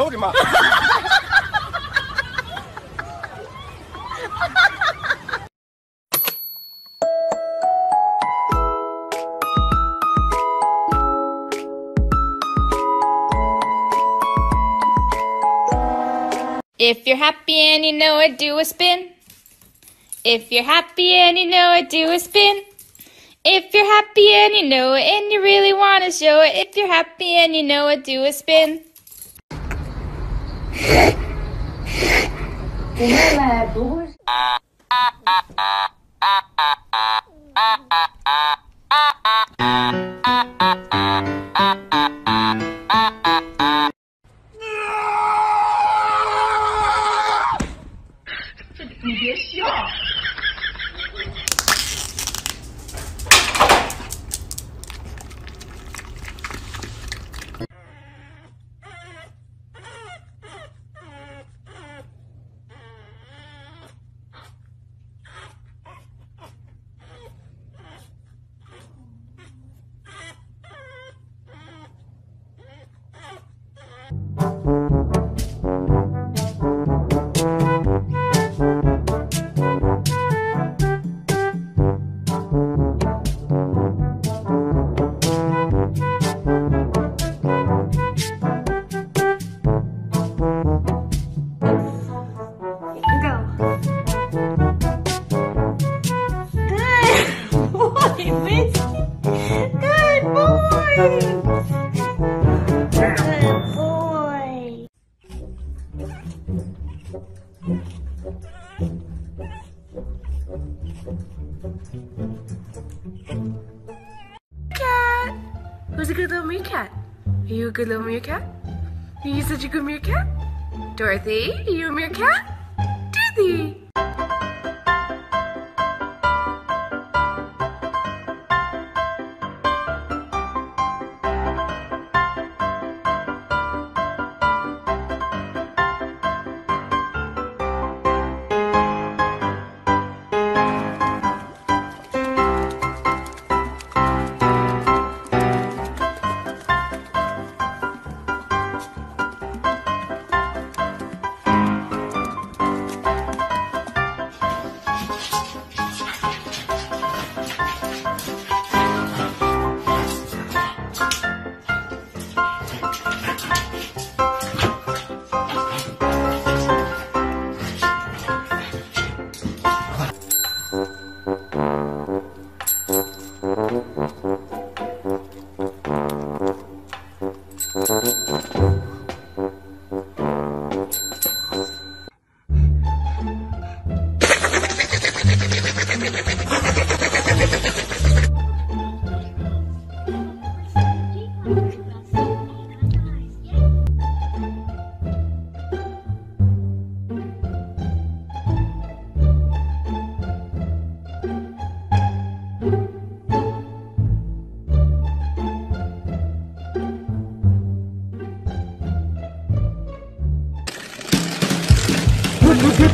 我的妈！ If you're happy and you know it, do a spin. If you're happy and you know it, do a spin. If you're happy and you know it and you really want to show it, if you're happy and you know it, do a spin. 我妹妹不会是。你别笑。Who's a good little meerkat? Are you a good little meerkat? Are you such a good meerkat? Dorothy, are you a meerkat? Dorothy.